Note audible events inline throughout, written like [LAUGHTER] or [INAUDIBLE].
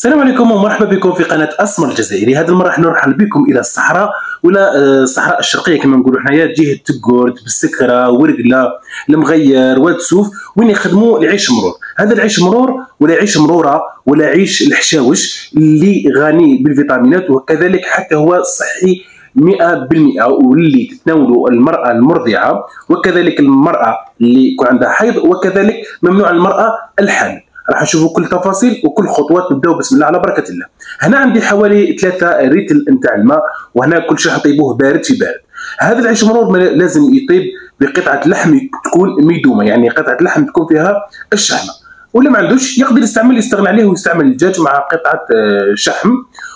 السلام عليكم ومرحبا بكم في قناة أسمر الجزائري. هذه المرة راح نرحل بكم إلى الصحراء ولا آه، الصحراء الشرقية كما نقولوا حنايا جهة تقورد بالسكرة ورقلة المغير واتسوف وين يخدموا؟ العيش مرور. هذا العيش مرور ولا عيش مرورة ولا عيش الحشاوش اللي غني بالفيتامينات وكذلك حتى هو صحي 100% واللي تتناوله المرأة المرضعة وكذلك المرأة اللي يكون عندها حيض وكذلك ممنوع المرأة الحامل. راح نشوفوا كل تفاصيل وكل خطوات نبداو. بسم الله على بركة الله. هنا عندي حوالي ثلاثة ريتل نتاع الماء وهنا كل شيء حطيبوه بارد في بارد. هذا العيش مرور لازم يطيب بقطعة لحم تكون ميدومة يعني قطعة لحم تكون فيها الشحمة. ولا ما عندوش يقدر يستعمل يستغنى عليه ويستعمل الدجاج مع قطعة آه، شحم.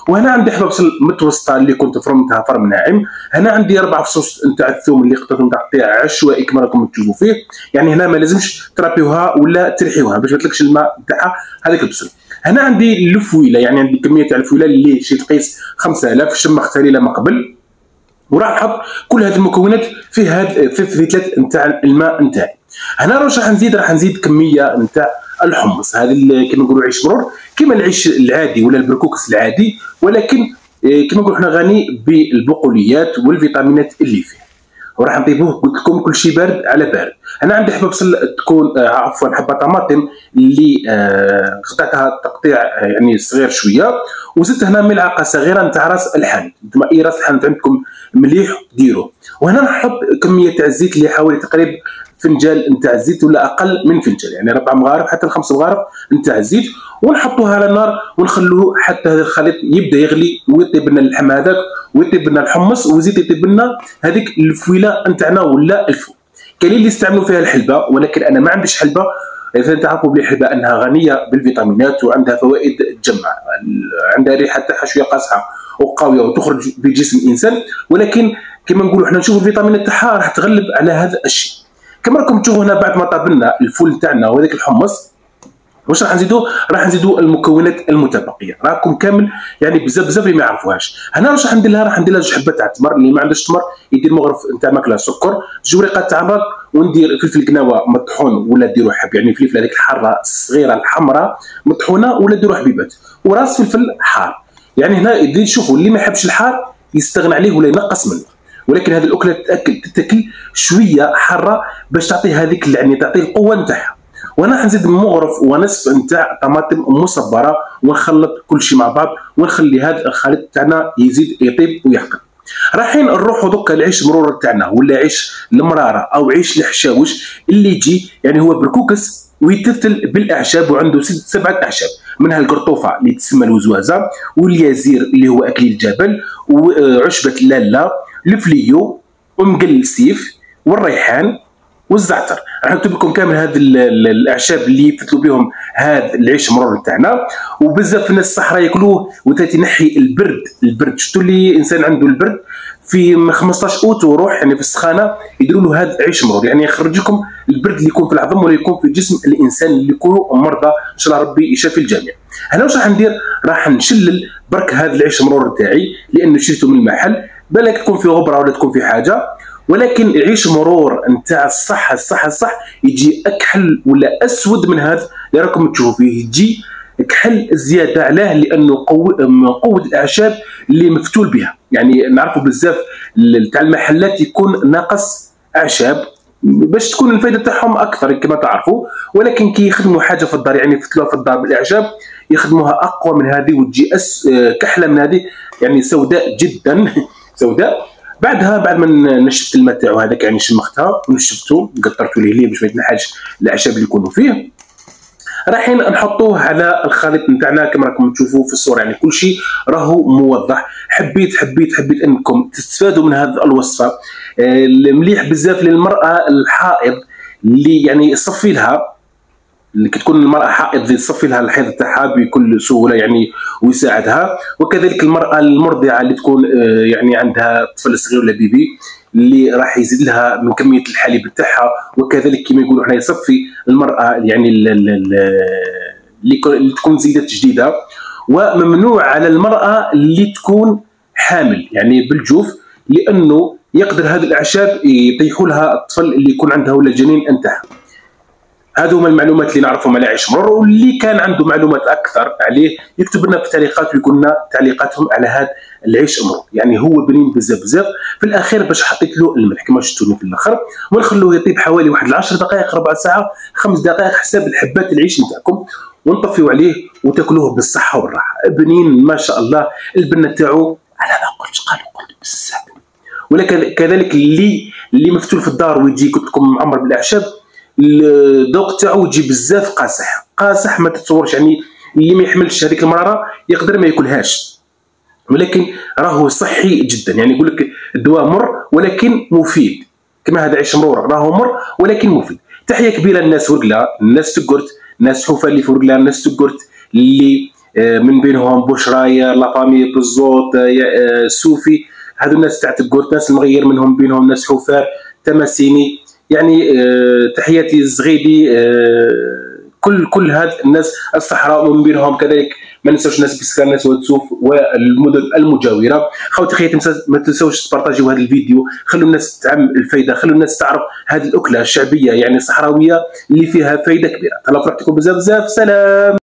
وهنا عندي حبه بصل متوسطة اللي كنت فرمتها فرم ناعم هنا عندي أربع فصوص نتاع الثوم اللي قدرت نقطع عشوائي كما راكم تشوفوا فيه. يعني هنا ما لازمش ترابيوها ولا ترحيوها باش ما تلكش الماء نتاعها. هذاك البصل هنا عندي الفويلة يعني عندي كمية تاع الفويلة اللي شي تقيس 5000 شمختها لي ما قبل. وراح نحط كل هذه المكونات في هذا في الثلاث نتاع الماء نتاعي. هنا راح نزيد راح نزيد كمية نتاع الحمص. هذا كما نقولوا عيش مرور كما العيش العادي ولا البركوكس العادي ولكن آه، كما نقولوا إحنا غني بالبقوليات والفيتامينات اللي فيه. وراح نطيبوه قلت لكم كل شيء بارد على بارد. أنا عندي حبة بصل تكون آه عفوا حبة طماطم اللي قطعتها تقطيع آه يعني صغير شوية وزدت هنا ملعقة صغيرة نتاع راس الحامض أنتم أي راس الحامض عندكم مليح ديروه وهنا نحط كمية تاع الزيت اللي حوالي تقريبا فنجان نتاع الزيت ولا أقل من فنجان. يعني ربع مغارف حتى الخمس مغارف نتاع الزيت ونحطوها على النار ونخلوه حتى هذا الخليط يبدأ يغلي ويطيب لنا اللحم هذاك ويطيب لنا الحمص ويزيد يطيب لنا هذيك الفويلة نتاعنا ولا الفو كاينين اللي يستعملوا فيها الحلبة ولكن أنا ما عنديش حلبة. إذا تعرفوا بلي الحلبة أنها غنية بالفيتامينات وعندها فوائد تجمع عندها ريحة تاعها شوية قاصحه وقوية وتخرج بجسم الإنسان. ولكن كما نقولوا إحنا نشوفوا الفيتامينات تاعها راح تغلب على هذا الشيء. كما راكم تشوفوا هنا بعد ما طابلنا الفول تاعنا وهذاك الحمص واش راح نزيدو؟ راح نزيدو المكونات المتبقية. راكم كامل يعني بزاف بزاف اللي ما يعرفوهاش. هنا واش راح ندير لها راح ندير لها جوج حبات تاع التمر اللي ما عندوش تمر يدير مغرف نتاع ماكلة سكر. جوج وريقات تاع الرد وندير فلفل قناوه مطحون ولا ديروا حب يعني فلفل هذيك الحارة الصغيرة الحمراء مطحونة ولا ديروا حبيبات. وراس فلفل حار. يعني هنا شوفوا اللي ما يحبش الحار يستغنى عليه ولا ينقص منه. ولكن هذه الأكلة تتاكل تتاكل شوية حارة باش تعطي هذيك يعني تعطي القوة نتاعها. وأنا حنزيد مغرف ونصف نتاع طماطم مصبرة ونخلط كل شيء مع بعض ونخلي هذا الخليط تاعنا يزيد يطيب ويحقن رايحين نروحوا دوكا العيش مرور تاعنا ولا عيش المرارة أو عيش الحشايش اللي يجي يعني هو بركوكس ويتفتل بالأعشاب وعنده سبعة أعشاب. منها القرطوفه اللي تسمى الوزوازة واليازير اللي هو إكليل الجبل وعشبه اللاله الفليو ومقل سيف والريحان والزعتر. راح نكتب لكم كامل هذه الأعشاب اللي يفتلوا بهم هذا العيش مرور تاعنا وبزاف الناس الصحراء ياكلوه وتأتي ينحي البرد. البرد شفتوا اللي إنسان عنده البرد؟ في 15 أوت وروح يعني في السخانة يديروا له هذا عيش مرور. يعني يخرج لكم البرد اللي يكون في العظم ولا يكون في جسم الإنسان اللي يكونوا مرضى. إن شاء الله ربي يشافي الجميع. هنا واش راح ندير؟ راح نشلل برك هذا العيش مرور تاعي لأنه شريته من المحل. بالك تكون في غبرة ولا تكون في حاجة. ولكن يعيش مرور نتاع الصح الصح الصح يجي أكحل ولا أسود من هذا اللي راكم تشوفوا فيه. يجي كحل زيادة علاه لأنه قوه قوة الأعشاب اللي مفتول بها. يعني نعرفوا بزاف تاع المحلات يكون ناقص أعشاب باش تكون الفائده تاعهم أكثر كما تعرفوا. ولكن كي يخدموا حاجة في الدار يعني يفتلوها في الدار بالأعشاب يخدموها أقوى من هذه وتجي أس كحلة من هذه يعني سوداء جدا. [LAUGHS] سوداء بعدها بعد ما نشفت الماء تاعو هذاك يعني شمختها ونشفتو قطرتو ليه ليه باش ما يتنحاش الأعشاب اللي يكونوا فيه. رايحين نحطوه على الخليط نتاعنا كما راكم تشوفوا في الصورة. يعني كل شيء راهو موضح. حبيت حبيت حبيت أنكم تستفادوا من هذه الوصفة المليح آه، بزاف للمرأة الحائض اللي يعني يصفي لها. اللي كتكون المرأة حائض يصفي لها الحيض تاعها بكل سهولة يعني ويساعدها. وكذلك المرأة المرضعة اللي تكون آه، يعني عندها طفل صغير ولا بيبي اللي راح يزيد لها من كمية الحليب تاعها وكذلك كما يقولوا إحنا يصفي المرأة يعني اللي تكون زيدت جديدة. وممنوع على المرأة اللي تكون حامل يعني بالجوف لأنه يقدر هذه الأعشاب يطيحوا لها الطفل اللي يكون عندها ولا الجنين نتاعها هذو هما المعلومات اللي نعرفهم على عيش مرور واللي كان عنده معلومات أكثر عليه يكتب لنا في التعليقات ويقول لنا تعليقاتهم على هذا العيش مرور. يعني هو بنين بزاف بزاف في الأخير باش حطيت له الملح. كما شفتوني في الأخر ونخلوه يطيب حوالي واحد 10 دقائق ربع ساعة خمس دقائق حسب الحبات العيش نتاعكم ونطفيو عليه وتاكلوه بالصحة والراحة. بنين ما شاء الله البنة تاعو على ما قلت قالوا قلت بزاف. ولكن كذلك اللي اللي مفتول في الدار ويجي قلت لكم معمر بالأعشاب الذوق تاعو يجي بزاف قاصح. قاصح ما تتصورش يعني اللي ما يحملش هذيك المرارة يقدر ما ياكلهاش. ولكن راهو صحي جدا. يعني يقول لك الدواء مر ولكن مفيد. كما هذا عيش مرور راهو مر ولكن مفيد. تحية كبيرة للناس ورقله الناس تقرت ناس حوفه اللي في ورقله الناس تقرت اللي آه، من بينهم بشرايا لافامي بالزوط آه، آه، سوفي. هذو الناس تاع تقرت ناس المغير منهم بينهم ناس حوفار تماسيني. يعني تحياتي الزغيدي كل كل هاد الناس الصحراء ومن بينهم كذلك ما ننساوش الناس بسكان الناس وتسوف والمدن المجاورة. خوتي تحياتي ما تنساوش تبارطاجيو هذا الفيديو. خلوا الناس تعم الفايدة خلوا الناس تعرف هذه الأكلة الشعبية يعني الصحراوية اللي فيها فايدة كبيرة. تهلاو في راحتكم بزاف بزاف سلام!